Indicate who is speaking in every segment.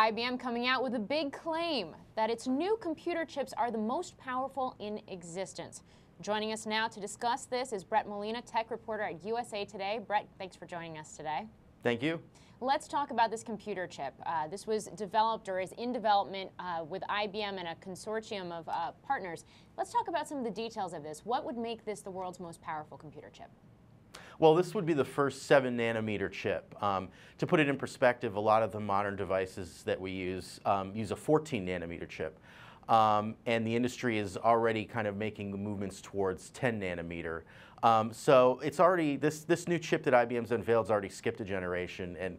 Speaker 1: IBM coming out with a big claim that its new computer chips are the most powerful in existence. Joining us now to discuss this is Brett Molina, tech reporter at USA Today. Brett, thanks for joining us today.
Speaker 2: Thank you.
Speaker 1: Let's talk about this computer chip. Uh, this was developed or is in development uh, with IBM and a consortium of uh, partners. Let's talk about some of the details of this. What would make this the world's most powerful computer chip?
Speaker 2: Well, this would be the first seven nanometer chip. Um, to put it in perspective, a lot of the modern devices that we use um, use a 14 nanometer chip. Um, and the industry is already kind of making movements towards 10 nanometer. Um, so it's already, this, this new chip that IBM's unveiled has already skipped a generation. And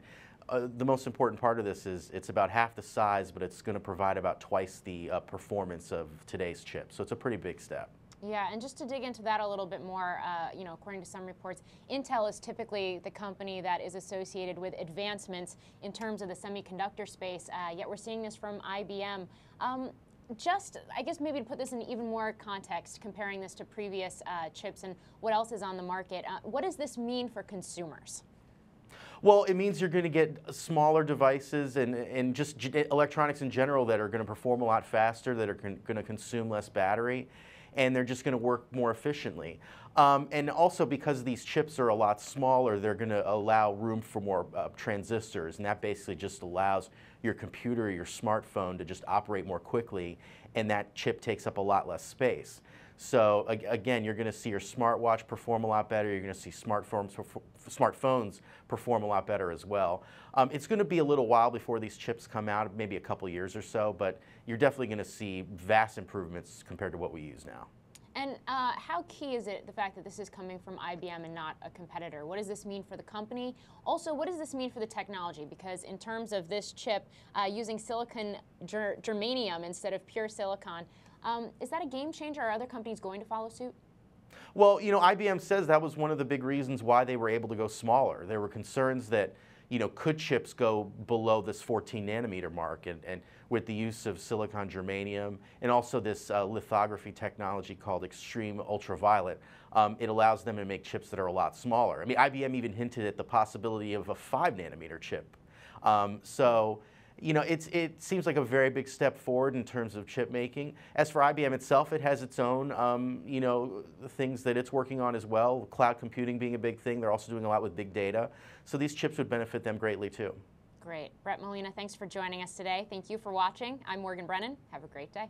Speaker 2: uh, the most important part of this is it's about half the size, but it's going to provide about twice the uh, performance of today's chip. So it's a pretty big step.
Speaker 1: Yeah, and just to dig into that a little bit more, uh, you know, according to some reports, Intel is typically the company that is associated with advancements in terms of the semiconductor space. Uh, yet we're seeing this from IBM. Um, just, I guess maybe to put this in even more context, comparing this to previous uh, chips and what else is on the market, uh, what does this mean for consumers?
Speaker 2: Well, it means you're going to get smaller devices and, and just electronics in general that are going to perform a lot faster, that are going to consume less battery and they're just going to work more efficiently. Um, and also because these chips are a lot smaller, they're going to allow room for more uh, transistors, and that basically just allows your computer your smartphone to just operate more quickly, and that chip takes up a lot less space. So again, you're going to see your smartwatch perform a lot better. You're going to see smartphones, smartphones perform a lot better as well. Um, it's going to be a little while before these chips come out, maybe a couple years or so, but you're definitely going to see vast improvements compared to what we use now.
Speaker 1: Uh, how key is it the fact that this is coming from IBM and not a competitor? What does this mean for the company? Also, what does this mean for the technology? Because in terms of this chip uh, using silicon ger germanium instead of pure silicon, um, is that a game changer? Are other companies going to follow suit?
Speaker 2: Well, you know, IBM says that was one of the big reasons why they were able to go smaller. There were concerns that you know, could chips go below this 14 nanometer mark? And, and with the use of silicon germanium and also this uh, lithography technology called extreme ultraviolet, um, it allows them to make chips that are a lot smaller. I mean, IBM even hinted at the possibility of a five nanometer chip. Um, so you know, it's, it seems like a very big step forward in terms of chip making. As for IBM itself, it has its own, um, you know, things that it's working on as well, cloud computing being a big thing. They're also doing a lot with big data. So these chips would benefit them greatly too.
Speaker 1: Great. Brett Molina, thanks for joining us today. Thank you for watching. I'm Morgan Brennan. Have a great day.